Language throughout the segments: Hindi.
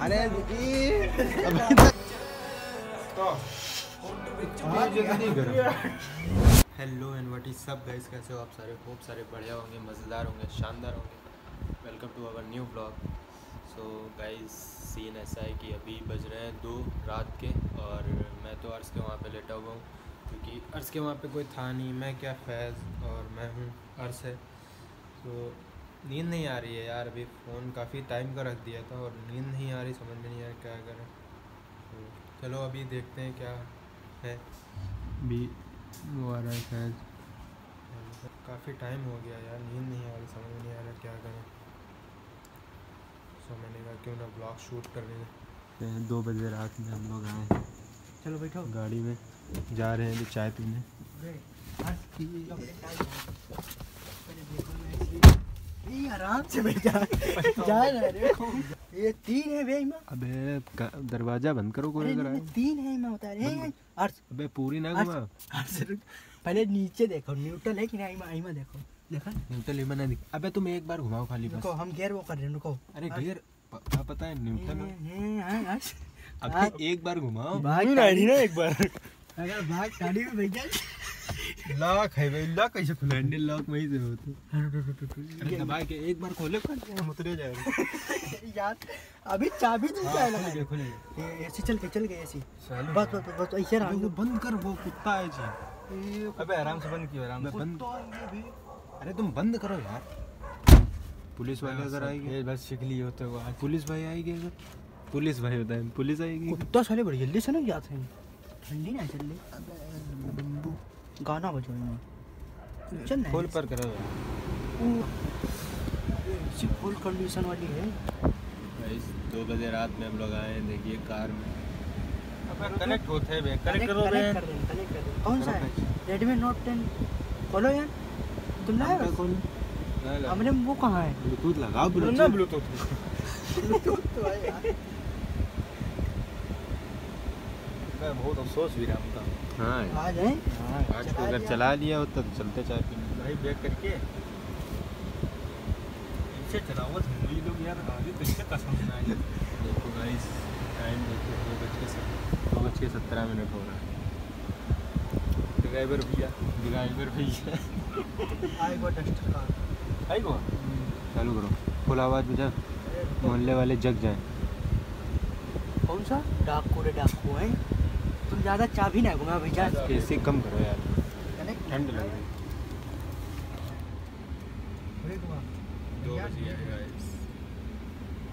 अरे hello and what is up guys कैसे हो आप सारे? खूब सारे बढ़िया होंगे, मज़ेदार होंगे, शानदार होंगे। Welcome to our new blog so guys scene ऐसा है कि अभी बज रहे हैं दो रात के और मैं तो अर्श के वहाँ पे लेटा हुआ हूँ क्योंकि अर्श के वहाँ पे कोई था नहीं। मैं क्या फैज़ और मैं हूँ अर्श है। तो नींद नहीं आ रही है यार अभी फ़ोन काफ़ी टाइम का रख दिया था और नींद नहीं आ रही समझ में नहीं आ रहा क्या करें। तो चलो अभी देखते हैं क्या है। भी वो आ रहा है शायद। काफ़ी टाइम हो गया यार नींद नहीं आ रही समझ में नहीं आ रहा क्या करें। सो मैंने कहा क्यों ना ब्लॉग शूट कर लें। दो बजे रात में हम लोग आए। हैं चलो बैठो। गाड़ी में जा रहे हैं अभी चाय पीने। आराम से जा जा रहे ये तीन है बे अबे दरवाज़ा बंद करो कोई अगर आए। तीन है इमा बता रहे अबे पूरी ना घुमा। पहले नीचे देखो न्यूट्रल है कि नहीं इमा इमा देखो। देखा? न्यूट्रल इमा ना दिख अबे तुम एक बार घुमाओ खाली बस। हम गेयर वो कर रहे हैं रुको। अरे गियर क्या पता है न्यूट्रल हाँ, अर्श। अबे एक बार घुमाओ। भाग ना एक बार। अगर भाग गाड़ी में बैठ जाए। लॉक है भाई लॉक कैसे खुला हैंडल लॉक वहीं से हो। तो अरे दबा के एक बार खोले कर उतरे जाएगा। यार अभी चाबी नहीं जाए लगा खुलेगा खुलेगा ऐसे चल के चल गए ऐसे बस बस बस ऐसे अबे रहो वो बंद कर वो कुत्ता है जी। अबे आराम से बंद किया आराम से बंद। अरे तुम बंद करो यार। पुलिस वाले अगर आएँगे। बस सीख लिए होते हुआ पुलिस भाई आएगी अगर? पुलिस भाई होता है पुलिस आएगी। कुत्ता साले बड़ी जल्दी से ना जाते हैं। ठंडी ना चल रही गाना बजो इनमें चल ना खोल पर करो। फुल कंडीशन वाली है। गाइस दो बजे रात में हम लोग आए हैं देखिए कार में। अबे कनेक्ट होते हैं बे कनेक्ट करो बे कर रहे हैं कनेक्ट कर रहे हैं। कौन सा है? रेडमी नोट टेन खोलो यार। तुम लाए हमका बस? कौन हमने वो कहाँ है? ब्लूटूथ लगाओ ना ब्लूटूथ ब्लूटूथ तो है यार। मैं बहुत अफसोस भी रहा था हाँ। आज को अगर चला लिया होता तो चलते चाय पीने। भाई बैक करके इसे चलाओ ये लोग यार आगे कैसे कसम ना देखो गाइस टाइम देखो दो बज के दो बज के सत्रह मिनट हो रहा है। ड्राइवर भैया। ड्राइवर भैया। आई गो डस्टर कार। आई चालू करो। फुल आवाज़ बुझा मोहल्ले वाले जग जाए। कौन सा? डाकू रे डाकू है। ज़्यादा चाबी ना घुमा भैया एसी कम करो यार। ठंड लग रही। घुमा। दो बज गया गाइस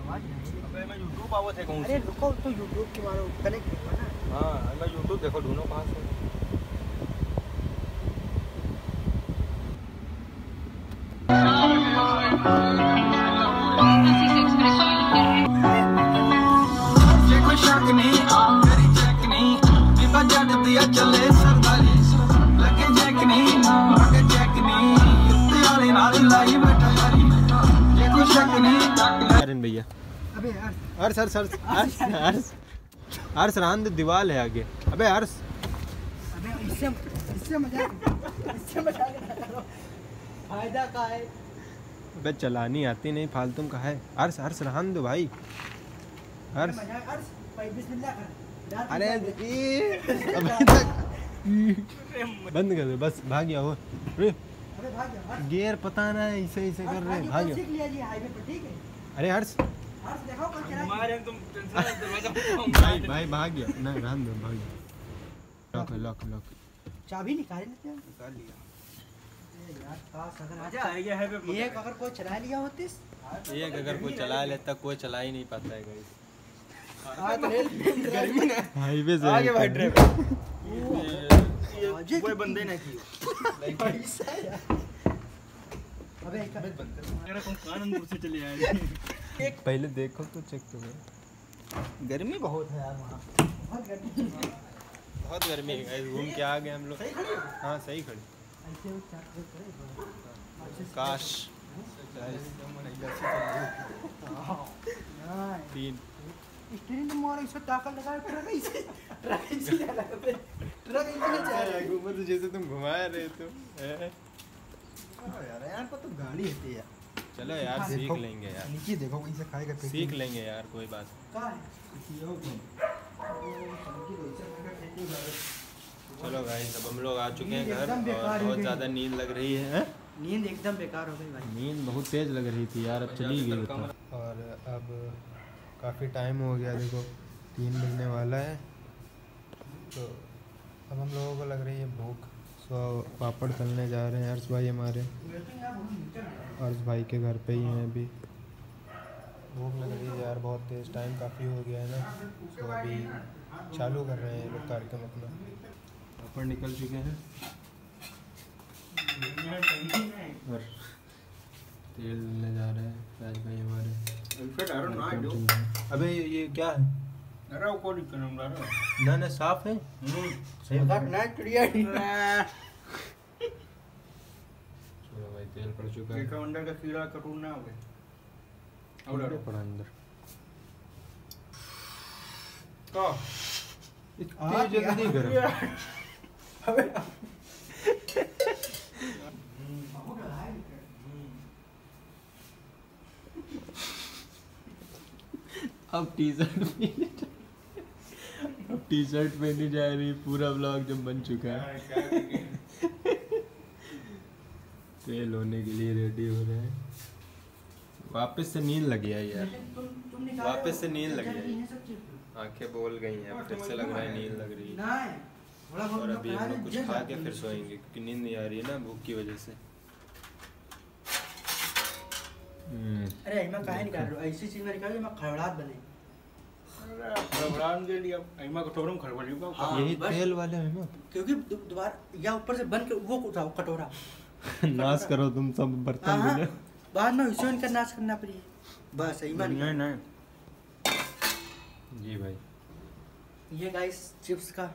आवाज़ नहीं अबे मैं यूट्यूब आवत है कौन अरे रुको तो यूट्यूब के मारो कनेक्ट हुआ ना। हाँ मैं यूट्यूब देखो ढूंढो कहाँ से। ਬੀਬਾ ਜੱਟ ਦੀ ਆ ਚੱਲੇ ਸਰਦਾਰੀ ਲੱਗੇ ਚੈੱਕ ਨਹੀਂ ਲੱਗੇ ਚੈੱਕ ਨਹੀਂ ਉੱਤੇ ਵਾਲੇ ਨਾਲ ਹੀ ਲਾਈ ਬੈਠਾ ਯਾਰੀ ਜੇ ਕੋਈ ਸ਼ੱਕ ਨਹੀਂ ਤੱਕ ਲੈ अरन भैया अबे यार अर्स अर्स अर्स अर्स अर्स अर्स रान दीवाल है आगे अबे अर्स अबे इससे इससे मजाक इससे मजाक ना करो फायदा का है अबे चलानी आती नहीं फालतू का है अर्स अर्स रहन दो भाई अर्स मजाक अर्स भाई बिस्मिल्लाह कर डाल अरे अबे तक। बंद कर दे बस भाग गया वो गियर पता ना है ऐसे ऐसे कर रहे भाग गया सीख लिया जी हाईवे पर ठीक है? अरे हर्ष। अर्स देखो कल चला। मारे तुम भाई भाई भाग गया ना रहन दो भाग गया लॉक लॉक लॉक चाबी निकाल लेते हैं निकाल लिया। है बे एक अगर कोई चला लिया होती एक अगर कोई चला लेता कोई चला ही नहीं पाता है गाइस हाईवे से आगे भाई ड्राइवर कोई बंदे ना की है अबे एक अगर तुम कानपुर से चले आए। पहले देखो तो चेक तो करो। गर्मी बहुत है यार वहाँ। बहुत गर्मी। है। बहुत गर्मी है गाइस घूम के आ गए हम लोग। हाँ? सही खड़ी। पे करे काश। हाँ। तीन। स्टीयरिंग तो मोर इसमें ताकत लगा ट्रक ऐसे ट्रक ऐसे लगा पे ट्रक ऐसे चला रहा। है घूमो तो जैसे तुम घुमा रहे तो यार यार को तो गाड़ी है यार। चलो यार हाँ, सीख लेंगे यार। नीचे देखो कैसे खाएगा पेट सीख लेंगे यार कोई बात कहाँ है? चलो भाई अब हम लोग आ चुके हैं घर और बहुत ज़्यादा नींद लग रही है नींद एकदम बेकार हो गई भाई। नींद बहुत तेज़ लग रही थी यार अब चली गई और अब काफ़ी टाइम हो गया देखो तीन बजने वाला है। तो अब हम लोगों को लग रही है भूख सो पापड़ तलने जा रहे हैं हर्ष भाई हमारे। हर्ष भाई के घर पे ही हैं अभी। भूख लग रही है यार बहुत तेज़ टाइम काफ़ी हो गया है ना। तो अभी चालू कर रहे हैं ये लोग कार्यक्रम अपना। पापड़ निकल चुके हैं। और तेल लेने जा रहे हैं राज भाई हमारे। अबे ये क्या है? अरे वो कोई कनम ना ना साफ़ है। सही बात ना चिड़िया चलो भाई तेल पड़ चुका है। अंदर का कीड़ा कटूर ना हो कीड़े पड़ा अंदर। तो। इतनी जल्दी गरम। अब टी शर्ट अब टी शर्ट पहनी जा रही पूरा ब्लॉग जब बन चुका है। तेल होने के लिए रेडी हो रहे हैं। वापस से नींद लगी है यार। वापस से नींद लगी है आँखें बोल गई हैं अब फिर से लग रहा है नींद लग रही है। और अभी हम लोग कुछ खा के फिर सोएँगे क्योंकि नींद नहीं आ रही है ना भूख की वजह से। अरे इमा काहे निकाल रहे हो? ऐसी चीज़ में निकाल मैं खड़बड़ाहट बने। खड़बड़ान के लिए अइमा को टोरम खड़बड़ी का हाँ, यही तेल वाले हैं ना? क्योंकि दोबारा या ऊपर से बन के वो उठाओ कटोरा। नाश करो तुम सब बर्तन हाँ धुले। बाद में उसे इनका नाश करना पड़ी। बस इमा नहीं नहीं। जी भाई। ये गाइस चिप्स का।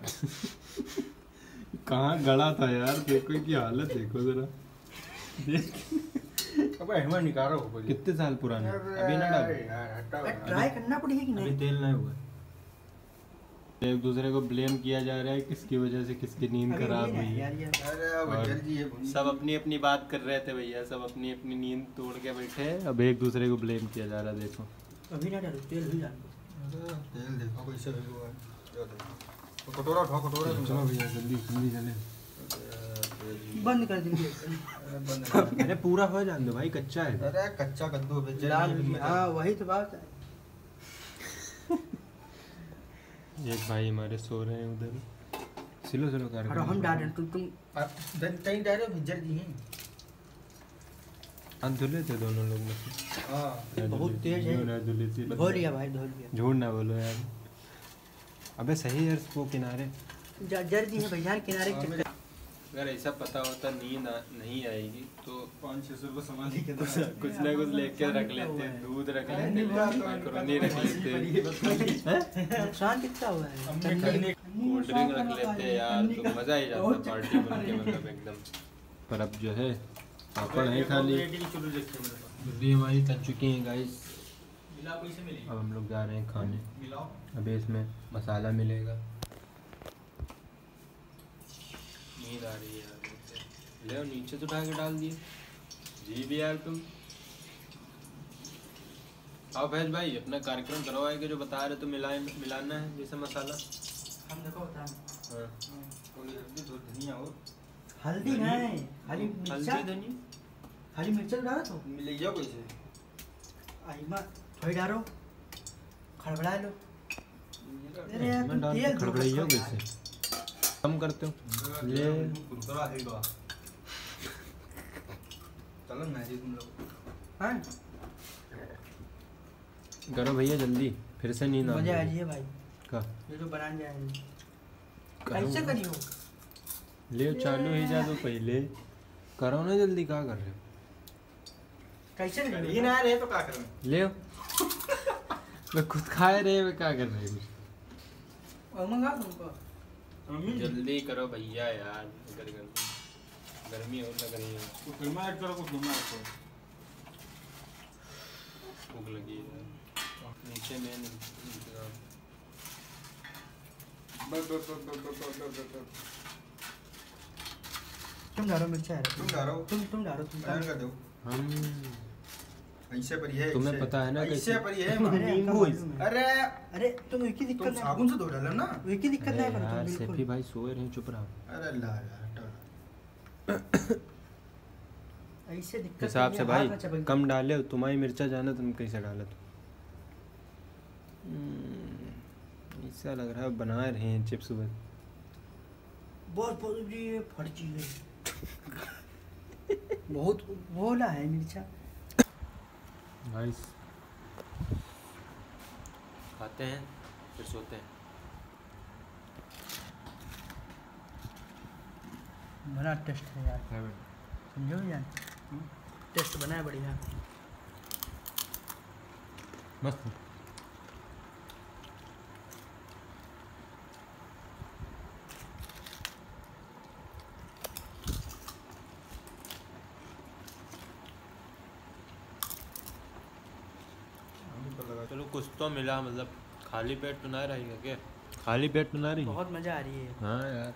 कहाँ गड़ा था यार? देखो की हालत देखो जरा। देख। अब अइमा निकालो हो कितने साल पुराने? अभी ना डालो। ट्राई करना पड़ेगा कि अभी नहीं? तेल नहीं हुआ। एक दूसरे को ब्लेम किया जा रहा है किसकी वजह से किसकी नींद खराब हुई है। और सब अपनी अपनी बात कर रहे थे भैया सब अपनी अपनी नींद तोड़ के बैठे हैं। अब एक दूसरे को ब्लेम किया जा रहा है देखो। अभी ना डालो तेल भी डालो। तेल देखो कैसे हुआ है। तो कटोरा उठाओ कटोरा चलो भैया जल्दी जल्दी चले बंद कर देंगे अरे। अरे पूरा हो जाने दो भाई कच्चा है। अरे कच्चा कद्दू हाँ वही तो बात है। एक भाई हमारे सो रहे हैं उधर। सिलो सिलो कर और हम डाल रहे तुम तुम। कहीं डाले भिजर जी हैं। धुले थे दोनों लोग में से हाँ बहुत तेज है। धुले थे धो लिया भाई धो लिया। झूठ ना बोलो यार। अबे सही है वो किनारे। ज- जर जी है भैया किनारे के चक्कर। अगर ऐसा पता होता नींद नहीं आएगी तो पाँच छः सौ रुपये संभाली के कुछ कुछ ना कुछ लेके रख लेते दूध रख लेते मैक्रोनी रख लेते नुकसान कितना हुआ है? कोल्ड ड्रिंक रख लेते यार तो मज़ा ही जाता पार्टी बन के मतलब एकदम। पर अब जो है पापड़ है खाली। भी हमारी तल चुकी हैं गाइस अब हम लोग जा रहे हैं खाने। अभी इसमें मसाला मिलेगा। नींद आ रही है यार ले नीचे तो उठा के डाल दिए। जी भी यार तुम। आओ भैज भाई अपना कार्यक्रम करवाए के जो बता रहे तो मिलाए मिलाना है जैसे मसाला। हम देखो बता हाँ। धनिया और हल्दी मिर्चा। हल्दी धनिया खाली मिर्चा डालो तो। ले जाओ कैसे आइमा थोड़ी डालो। खड़बड़ा लो। अरे यार तेल दो। खड़बड़ाइयो कैसे कम करते हो? ले कुरकुरा है तो चलो ना जी तुम लोग। हाँ। करो भैया जल्दी फिर से नींद आ मज़ा आ रही है भाई। का? ये तो बनाने जाएँगे। कैसे करियो। ले चालू ही जा दो पहले करो ना जल्दी क्या कर रहे हो? कैसे ये ना रहे तो क्या करें ले मैं खुद खाए रहे मैं क्या कर रहे हैं? और मंगा तुमको मम्मी जल्दी करो भैया यार इधर गर्मी गर्मी और लग रही है। कुछ फिल्मा ऐड करो कुछ फिल्मा ऐड करो भूख लगी है। यार। नीचे में इंतज़ाम बस बस बस बस बस बस बस बस। तुम डालो मिर्चा है तुम डालो। तुम तुम डालो तुम कर डालो। दो। हम ऐसे पर ये तुम्हें पता है ना ऐसे पर ये नींबू है। अरे अरे तुम एक ही दिक्कत है। साबुन से धो डालो ना। एक ही दिक्कत अरे नहीं यार करता सेफी भाई सोए रहे चुप रहो। अरे ला यार ऐसे दिक्कत हिसाब नहीं से भाई कम डाले हो तुम्हारी मिर्चा जाने तुम कैसे डाले तो? हम्म, ऐसा लग रहा है बना रहे हैं चिप्स बस बहुत बहुत जी ये फर्जी है बहुत बोला है मिर्चा। नाइस खाते हैं फिर सोते हैं। बड़ा टेस्ट है यार। समझो यार? टेस्ट बना है बढ़िया। मस्त चलो कुछ तो मिला मतलब खाली पेट तो ना रहेगा क्या? खाली पेट तो ना रही? बहुत मज़ा आ रही है। हाँ यार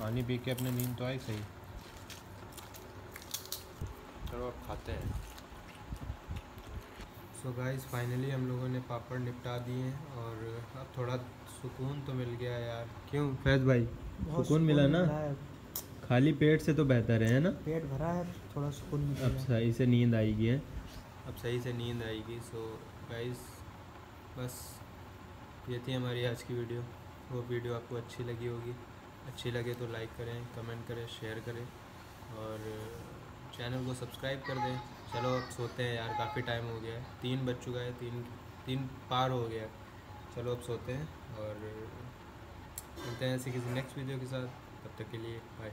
पानी पी के अपने नींद तो आई सही। चलो अब खाते हैं। सो गाइस फाइनली हम लोगों ने पापड़ निपटा दिए हैं और अब थोड़ा सुकून तो मिल गया यार। क्यों? फैज भाई सुकून मिला ना? है। खाली पेट से तो बेहतर है ना? पेट भरा है थोड़ा सुकून मिल अब सही से नींद आएगी है? अब सही से नींद आएगी सो गाइस बस ये थी हमारी आज की वीडियो वो वीडियो आपको अच्छी लगी होगी. अच्छी लगे तो लाइक करें कमेंट करें शेयर करें और चैनल को सब्सक्राइब कर दें. चलो अब सोते हैं यार, काफ़ी टाइम हो गया है. तीन बज चुका है, तीन तीन पार हो गया चलो अब सोते हैं और मिलते हैं ऐसे किसी नेक्स्ट वीडियो के साथ. तब तक के लिए बाय